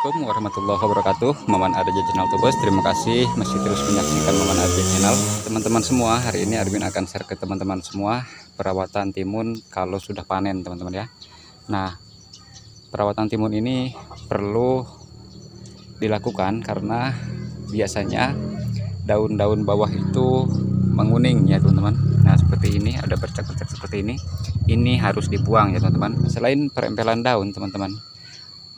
Assalamualaikum warahmatullahi wabarakatuh. Maman Arja Channel Tubos Terima kasih masih terus menyaksikan Maman Arja Channel. Teman-teman semua hari ini Arvin akan share ke teman-teman semua Perawatan timun kalau sudah panen teman-teman ya. Nah perawatan timun ini perlu dilakukan karena biasanya daun-daun bawah itu menguning ya teman-teman. Nah seperti ini ada bercak-bercak seperti ini. Ini harus dibuang ya teman-teman. Selain perempelan daun teman-teman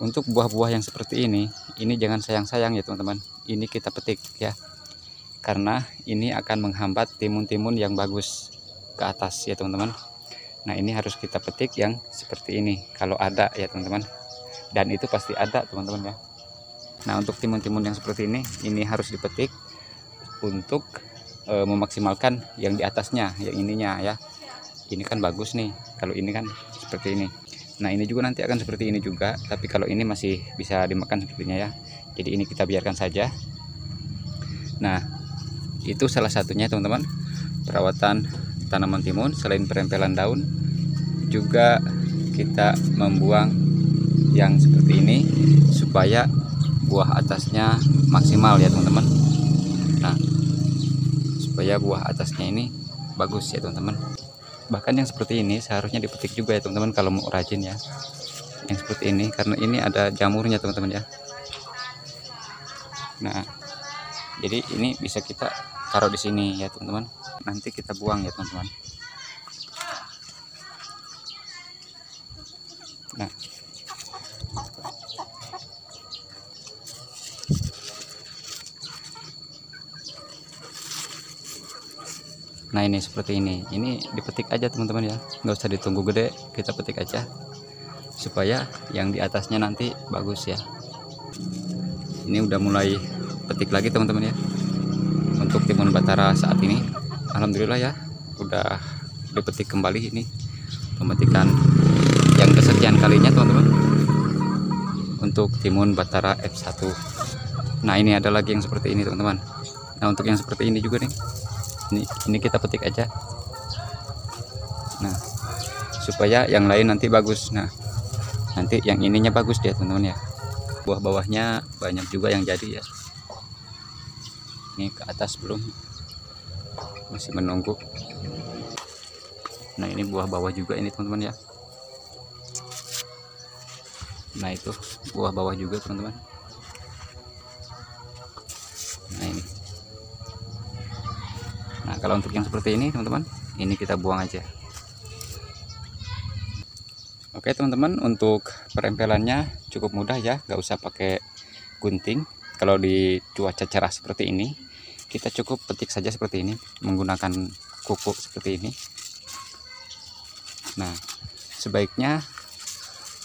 untuk buah-buah yang seperti ini ini jangan sayang-sayang ya teman-teman. Ini kita petik ya. Karena ini akan menghambat timun-timun yang bagus ke atas ya teman-teman. Nah ini harus kita petik yang seperti ini kalau ada ya teman-teman. Dan itu pasti ada teman-teman ya. Nah untuk timun-timun yang seperti ini ini harus dipetik untuk e, memaksimalkan yang di atasnya yang ininya ya. Ini kan bagus nih kalau ini kan seperti ini Nah ini juga nanti akan seperti ini juga Tapi kalau ini masih bisa dimakan sepertinya ya. Jadi ini kita biarkan saja. Nah itu salah satunya teman-teman. Perawatan tanaman timun Selain perempelan daun Juga kita membuang yang seperti ini Supaya buah atasnya maksimal ya teman-teman. Nah supaya buah atasnya ini bagus ya teman-teman bahkan yang seperti ini seharusnya dipetik juga ya teman-teman kalau mau rajin ya. Yang seperti ini karena ini ada jamurnya teman-teman ya. Nah jadi ini bisa kita taruh di sini ya teman-teman. Nanti kita buang ya teman-teman nah ini seperti ini. Ini dipetik aja teman-teman ya. Nggak usah ditunggu gede kita petik aja. Supaya yang di atasnya nanti bagus ya. Ini udah mulai petik lagi teman-teman ya. Untuk timun batara saat ini Alhamdulillah ya udah dipetik kembali ini pemetikan yang kesekian kalinya teman-teman untuk timun batara F1 nah ini ada lagi yang seperti ini teman-teman. Nah untuk yang seperti ini juga nih ini ini kita petik aja. Nah supaya yang lain nanti bagus. Nah nanti yang ininya bagus dia teman-teman ya. Buah bawahnya banyak juga yang jadi ya. Ini ke atas belum? Masih menunggu. Nah ini buah bawah juga ini teman-teman ya. Nah itu buah bawah juga teman-teman kalau untuk yang seperti ini teman-teman ini kita buang aja. Oke teman-teman untuk perempelannya cukup mudah ya nggak usah pakai gunting. Kalau di cuaca cerah seperti ini kita cukup petik saja seperti ini menggunakan kuku seperti ini. Nah sebaiknya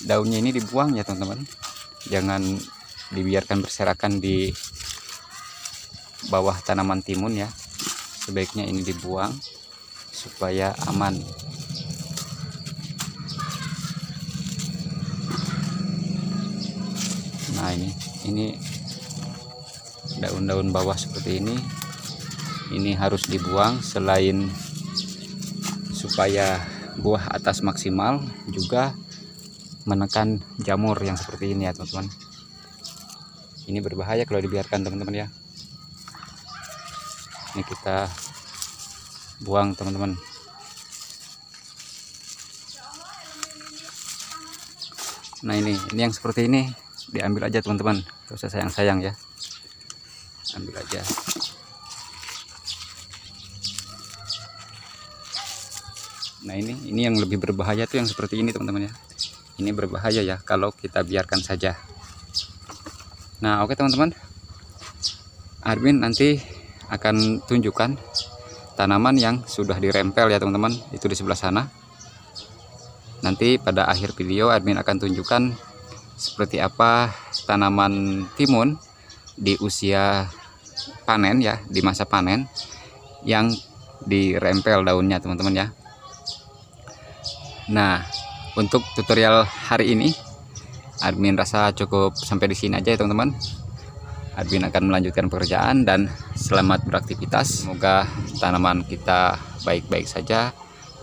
daunnya ini dibuang ya teman-teman. Jangan dibiarkan berserakan di bawah tanaman timun ya sebaiknya ini dibuang supaya aman. Nah ini ini daun-daun bawah seperti ini ini harus dibuang selain supaya buah atas maksimal juga menekan jamur yang seperti ini ya teman-teman. Ini berbahaya kalau dibiarkan teman-teman ya ini kita buang teman-teman. Nah ini ini yang seperti ini diambil aja teman-teman. Gak usah sayang-sayang ya. Ambil aja. Nah ini ini yang lebih berbahaya tuh yang seperti ini teman-teman ya. Ini berbahaya ya kalau kita biarkan saja. Nah oke teman-teman. Arvin nanti akan tunjukkan tanaman yang sudah dirempel ya teman-teman. Itu di sebelah sana. Nanti pada akhir video admin akan tunjukkan seperti apa tanaman timun di usia panen ya di masa panen yang dirempel daunnya teman-teman ya. Nah untuk tutorial hari ini admin rasa cukup sampai di sini aja ya teman-teman admin akan melanjutkan pekerjaan dan selamat beraktivitas. Semoga tanaman kita baik-baik saja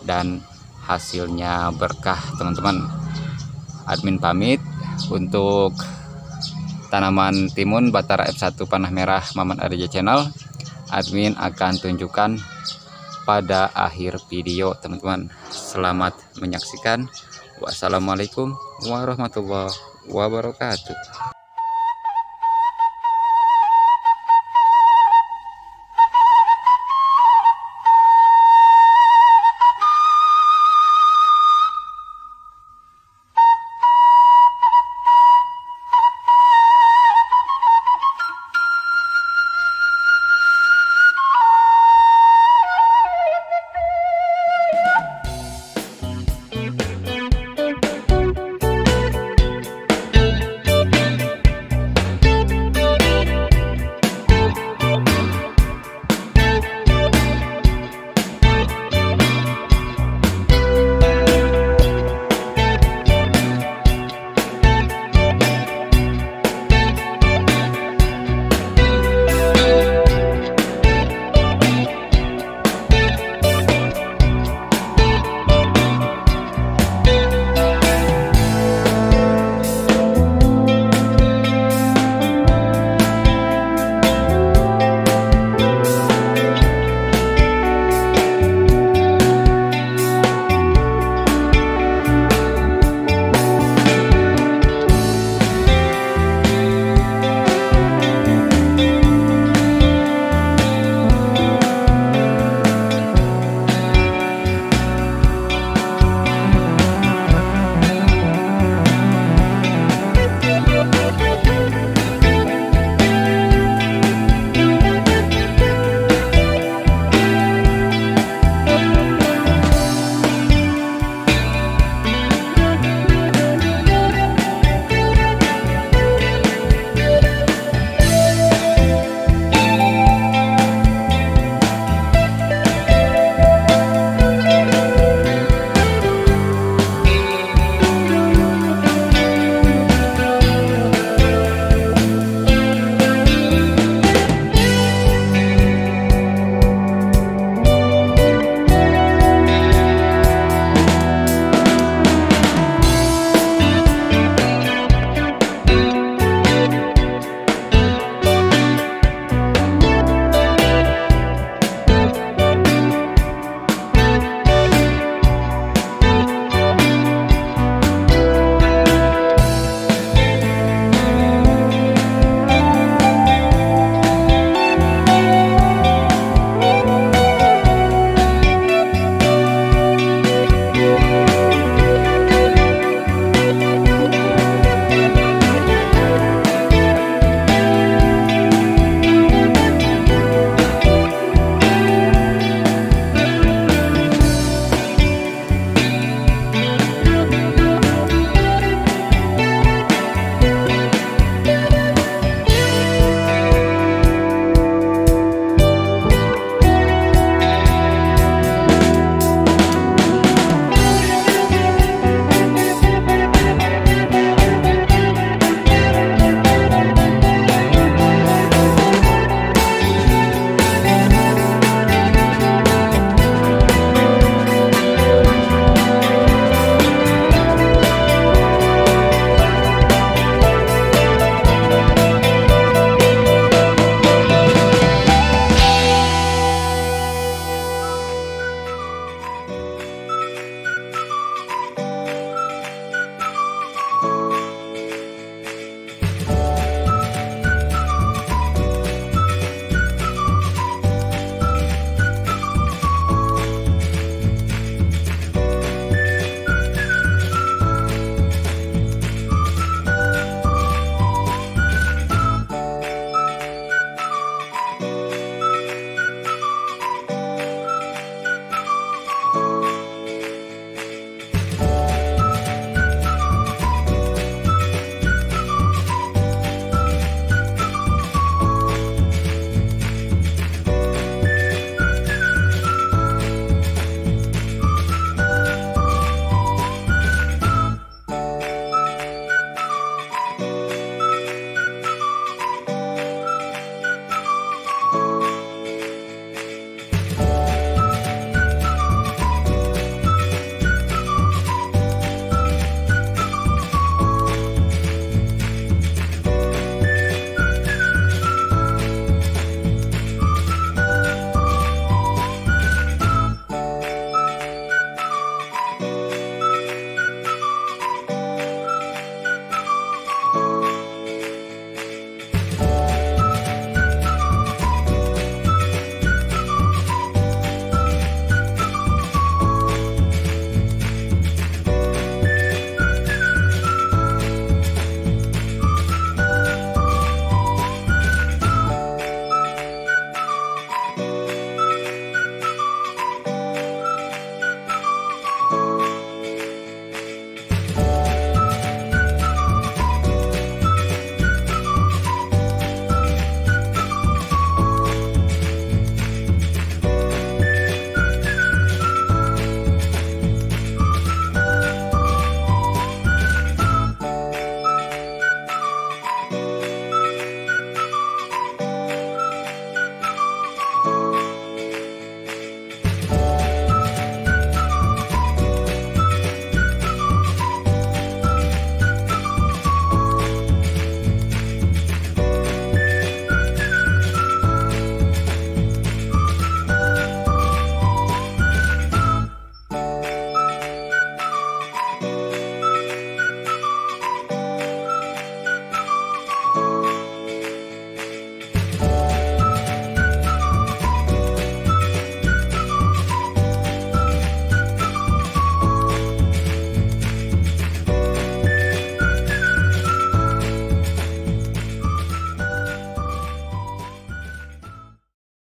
dan hasilnya berkah teman-teman. Admin pamit untuk tanaman timun Batara F1 panah merah Maman Arja Channel. Admin akan tunjukkan pada akhir video teman-teman. Selamat menyaksikan. Wassalamualaikum warahmatullahi wabarakatuh